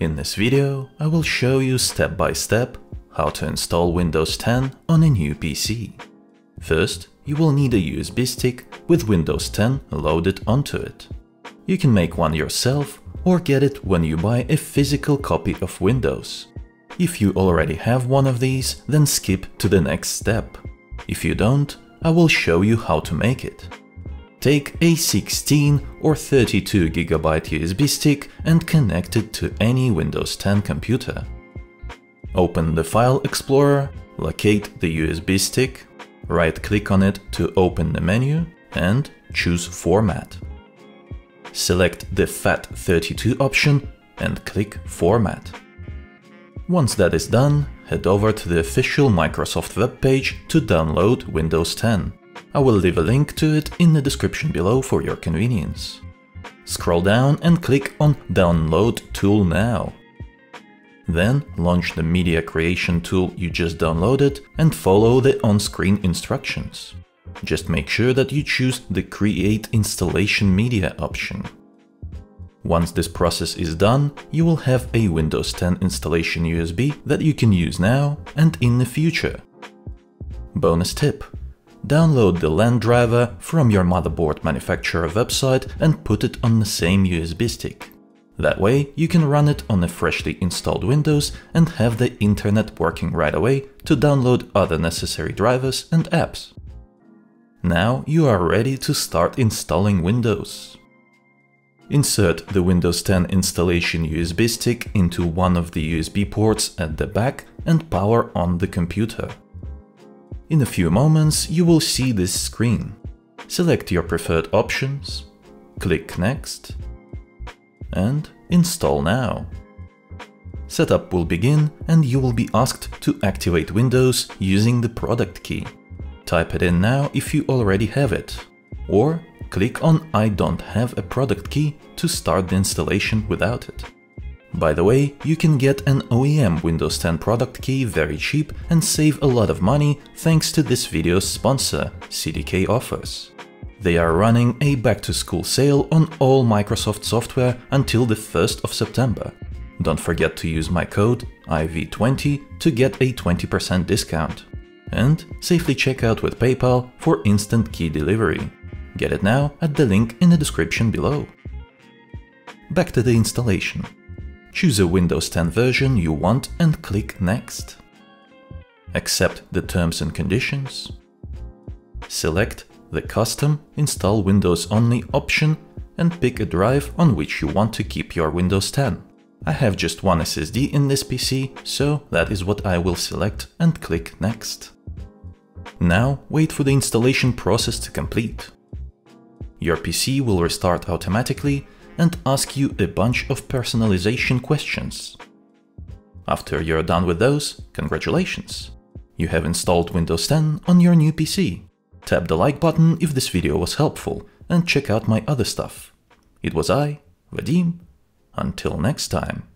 In this video, I will show you step by step how to install Windows 10 on a new PC. First, you will need a USB stick with Windows 10 loaded onto it. You can make one yourself or get it when you buy a physical copy of Windows. If you already have one of these, then skip to the next step. If you don't, I will show you how to make it. Take a 16 or 32 GB USB stick and connect it to any Windows 10 computer. Open the File Explorer, locate the USB stick, right-click on it to open the menu and choose Format. Select the FAT32 option and click Format. Once that is done, head over to the official Microsoft webpage to download Windows 10. I will leave a link to it in the description below for your convenience. Scroll down and click on Download tool now. Then launch the media creation tool you just downloaded and follow the on-screen instructions. Just make sure that you choose the Create Installation Media option. Once this process is done, you will have a Windows 10 installation USB that you can use now and in the future. Bonus tip Download the LAN driver from your motherboard manufacturer website and put it on the same USB stick. That way, you can run it on a freshly installed Windows and have the internet working right away to download other necessary drivers and apps. Now you are ready to start installing Windows. Insert the Windows 10 installation USB stick into one of the USB ports at the back and power on the computer. In a few moments you will see this screen. Select your preferred options, click Next, and Install now. Setup will begin and you will be asked to activate Windows using the product key. Type it in now if you already have it, or click on I don't have a product key to start the installation without it. By the way, you can get an OEM Windows 10 product key very cheap and save a lot of money thanks to this video's sponsor, CDKeyOffers. They are running a back-to-school sale on all Microsoft software until the 1st of September. Don't forget to use my code IV20 to get a 20% discount. And safely check out with PayPal for instant key delivery. Get it now at the link in the description below. Back to the installation. Choose a Windows 10 version you want and click Next. Accept the terms and conditions. Select the Custom Install Windows Only option and pick a drive on which you want to keep your Windows 10. I have just one SSD in this PC, so that is what I will select and click Next. Now wait for the installation process to complete. Your PC will restart automatically and ask you a bunch of personalization questions. After you're done with those, congratulations! You have installed Windows 10 on your new PC. Tap the like button if this video was helpful and check out my other stuff. It was I, Vadim. Until next time.